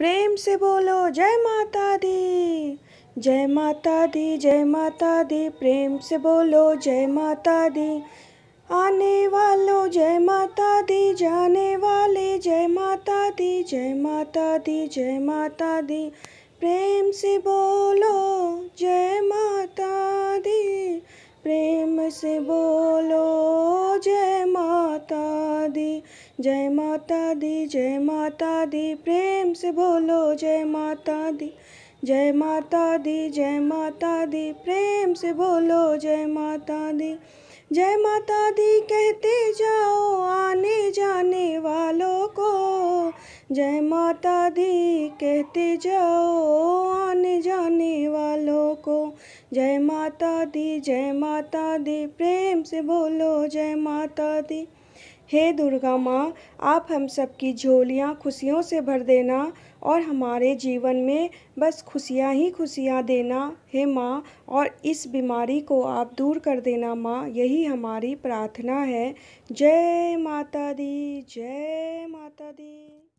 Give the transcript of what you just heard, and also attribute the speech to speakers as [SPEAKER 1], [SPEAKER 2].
[SPEAKER 1] प्रेम से बोलो जय माता दी जय माता दी जय माता दी प्रेम से बोलो जय माता दी आने वालों जय माता दी जाने वाले जय माता दी जय माता दी जय माता दी प्रेम से बोलो जय माता दी प्रेम से बोलो जय माता दी जय माता दी जय माता दी प्रेम से बोलो जय माता दी जय माता दी जय माता दी प्रेम से बोलो जय माता दी जय माता दी कहते जाओ आने जाने वालों को जय माता दी कहते जाओ आने जाने वालों को जय माता दी जय माता दी प्रेम से बोलो जय माता दी हे दुर्गा माँ, आप हम सबकी झोलियाँ खुशियों से भर देना और हमारे जीवन में बस खुशियाँ ही खुशियाँ देना। हे माँ, और इस बीमारी को आप दूर कर देना माँ, यही हमारी प्रार्थना है। जय माता दी, जय माता दी।